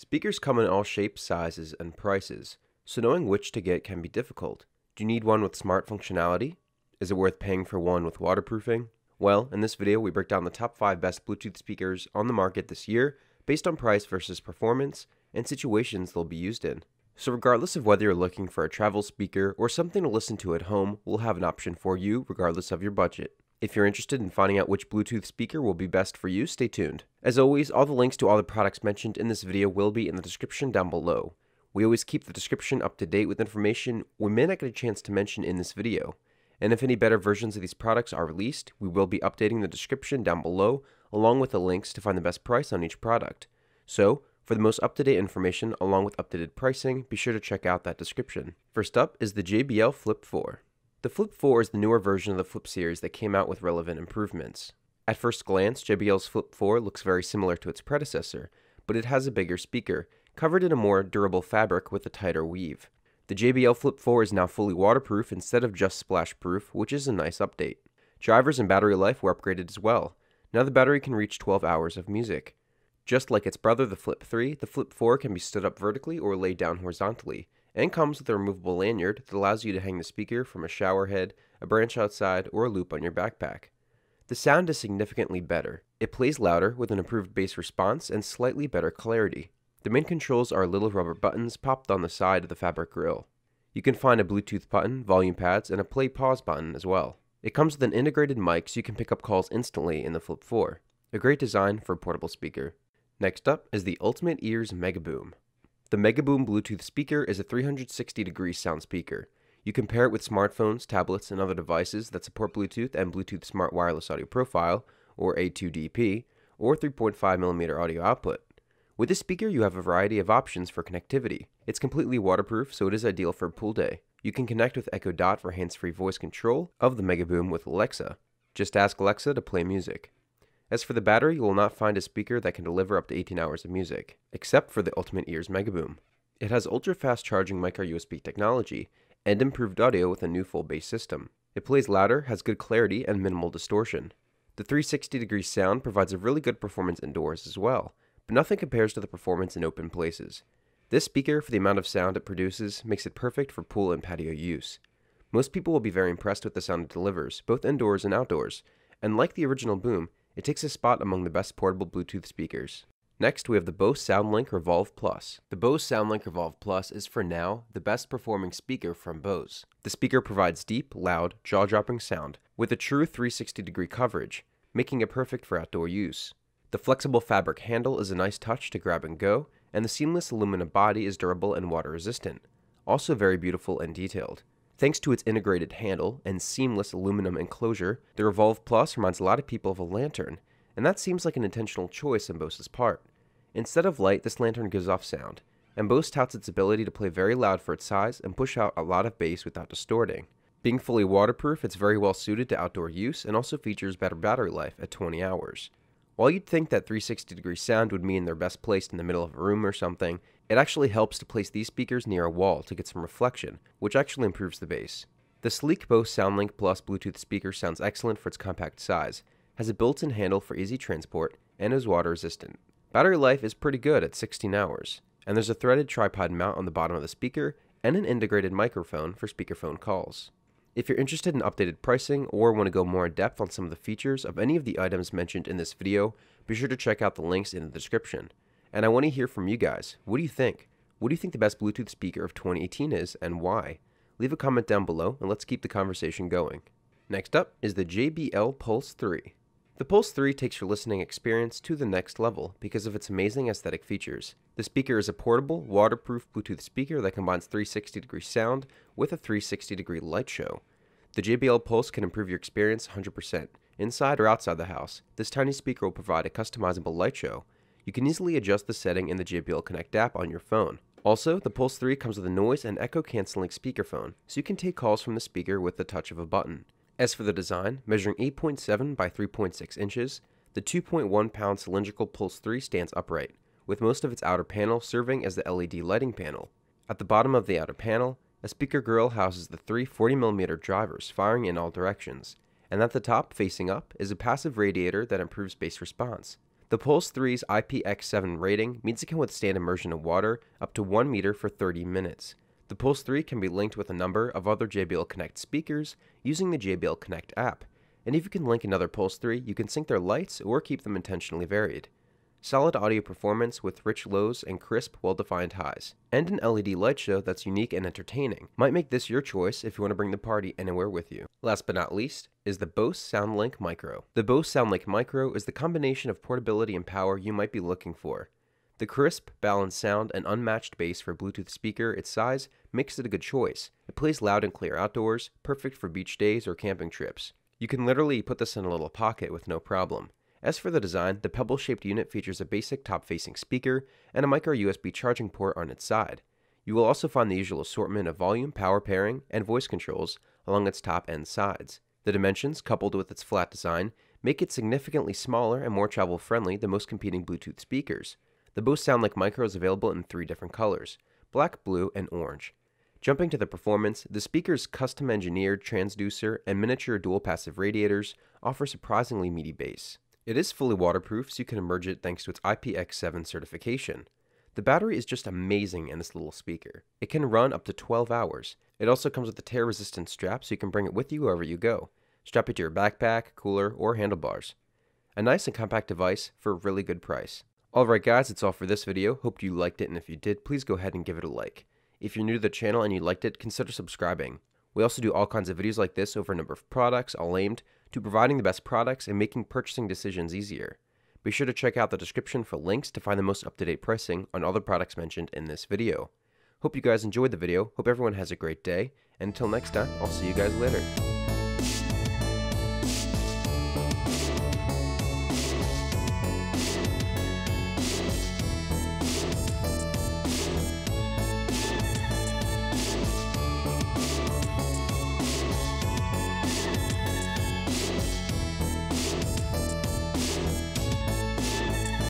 Speakers come in all shapes, sizes, and prices, so knowing which to get can be difficult. Do you need one with smart functionality? Is it worth paying for one with waterproofing? Well, in this video we break down the top 5 best Bluetooth speakers on the market this year based on price versus performance and situations they'll be used in. So regardless of whether you're looking for a travel speaker or something to listen to at home, we'll have an option for you regardless of your budget. If you're interested in finding out which Bluetooth speaker will be best for you, stay tuned. As always, all the links to all the products mentioned in this video will be in the description down below. We always keep the description up to date with information we may not get a chance to mention in this video. And if any better versions of these products are released, we will be updating the description down below along with the links to find the best price on each product. So, for the most up-to-date information along with updated pricing, be sure to check out that description. First up is the JBL Flip 4. The Flip 4 is the newer version of the Flip series that came out with relevant improvements. At first glance, JBL's Flip 4 looks very similar to its predecessor, but it has a bigger speaker, covered in a more durable fabric with a tighter weave. The JBL Flip 4 is now fully waterproof instead of just splash proof, which is a nice update. Drivers and battery life were upgraded as well. Now the battery can reach 12 hours of music. Just like its brother, the Flip 3, the Flip 4 can be stood up vertically or laid down horizontally, and comes with a removable lanyard that allows you to hang the speaker from a shower head, a branch outside, or a loop on your backpack. The sound is significantly better. It plays louder with an improved bass response and slightly better clarity. The main controls are little rubber buttons popped on the side of the fabric grille. You can find a Bluetooth button, volume pads, and a play pause button as well. It comes with an integrated mic so you can pick up calls instantly in the Flip 4. A great design for a portable speaker. Next up is the Ultimate Ears Megaboom. The Megaboom Bluetooth speaker is a 360 degree sound speaker. You can pair it with smartphones, tablets, and other devices that support Bluetooth and Bluetooth Smart Wireless Audio Profile, or A2DP, or 3.5mm audio output. With this speaker, you have a variety of options for connectivity. It's completely waterproof, so it is ideal for a pool day. You can connect with Echo Dot for hands-free voice control of the Megaboom with Alexa. Just ask Alexa to play music. As for the battery, you will not find a speaker that can deliver up to 18 hours of music, except for the Ultimate Ears Megaboom. It has ultra-fast charging micro USB technology and improved audio with a new full bass system. It plays louder, has good clarity, and minimal distortion. The 360 degree sound provides a really good performance indoors as well, but nothing compares to the performance in open places. This speaker, for the amount of sound it produces, makes it perfect for pool and patio use. Most people will be very impressed with the sound it delivers, both indoors and outdoors, and like the original Boom, it takes a spot among the best portable Bluetooth speakers. Next, we have the Bose SoundLink Revolve Plus. The Bose SoundLink Revolve Plus is for now the best performing speaker from Bose. The speaker provides deep, loud, jaw-dropping sound with a true 360 degree coverage, making it perfect for outdoor use. The flexible fabric handle is a nice touch to grab and go, and the seamless aluminum body is durable and water resistant, also very beautiful and detailed. Thanks to its integrated handle and seamless aluminum enclosure, the Revolve Plus reminds a lot of people of a lantern, and that seems like an intentional choice on Bose's part. Instead of light, this lantern gives off sound, and Bose touts its ability to play very loud for its size and push out a lot of bass without distorting. Being fully waterproof, it's very well suited to outdoor use and also features better battery life at 20 hours. While you'd think that 360 degree sound would mean they're best placed in the middle of a room or something, it actually helps to place these speakers near a wall to get some reflection, which actually improves the bass. The sleek Bose SoundLink Plus Bluetooth speaker sounds excellent for its compact size, has a built-in handle for easy transport, and is water resistant. Battery life is pretty good at 16 hours, and there's a threaded tripod mount on the bottom of the speaker and an integrated microphone for speakerphone calls. If you're interested in updated pricing or want to go more in depth on some of the features of any of the items mentioned in this video, be sure to check out the links in the description. And I want to hear from you guys. What do you think? What do you think the best Bluetooth speaker of 2018 is and why? Leave a comment down below and let's keep the conversation going. Next up is the JBL Pulse 3. The Pulse 3 takes your listening experience to the next level because of its amazing aesthetic features. The speaker is a portable, waterproof Bluetooth speaker that combines 360 degree sound with a 360 degree light show. The JBL Pulse can improve your experience 100%, inside or outside the house. This tiny speaker will provide a customizable light show. You can easily adjust the setting in the JBL Connect app on your phone. Also, the Pulse 3 comes with a noise and echo canceling speakerphone, so you can take calls from the speaker with the touch of a button. As for the design, measuring 8.7 by 3.6 inches, the 2.1 pound cylindrical Pulse 3 stands upright, with most of its outer panel serving as the LED lighting panel. At the bottom of the outer panel, a speaker grill houses the three 40mm drivers firing in all directions, and at the top, facing up, is a passive radiator that improves bass response. The Pulse 3's IPX7 rating means it can withstand immersion in water up to 1 meter for 30 minutes. The Pulse 3 can be linked with a number of other JBL Connect speakers using the JBL Connect app, and if you can link another Pulse 3, you can sync their lights or keep them intentionally varied. Solid audio performance with rich lows and crisp, well-defined highs. And an LED light show that's unique and entertaining. Might make this your choice if you want to bring the party anywhere with you. Last but not least is the Bose SoundLink Micro. The Bose SoundLink Micro is the combination of portability and power you might be looking for. The crisp, balanced sound and unmatched bass for a Bluetooth speaker its size makes it a good choice. It plays loud and clear outdoors, perfect for beach days or camping trips. You can literally put this in a little pocket with no problem. As for the design, the pebble-shaped unit features a basic top-facing speaker and a micro USB charging port on its side. You will also find the usual assortment of volume, power pairing, and voice controls along its top and sides. The dimensions, coupled with its flat design, make it significantly smaller and more travel-friendly than most competing Bluetooth speakers. The Bose SoundLink Micro is available in three different colors, black, blue, and orange. Jumping to the performance, the speaker's custom engineered transducer and miniature dual passive radiators offer surprisingly meaty bass. It is fully waterproof, so you can emerge it thanks to its IPX7 certification. The battery is just amazing in this little speaker. It can run up to 12 hours. It also comes with a tear resistant strap so you can bring it with you wherever you go. Strap it to your backpack, cooler, or handlebars. A nice and compact device for a really good price. Alright guys, that's all for this video. Hope you liked it and if you did, please go ahead and give it a like. If you're new to the channel and you liked it, consider subscribing. We also do all kinds of videos like this over a number of products, all aimed to providing the best products and making purchasing decisions easier. Be sure to check out the description for links to find the most up-to-date pricing on all the products mentioned in this video. Hope you guys enjoyed the video, hope everyone has a great day, and until next time, I'll see you guys later.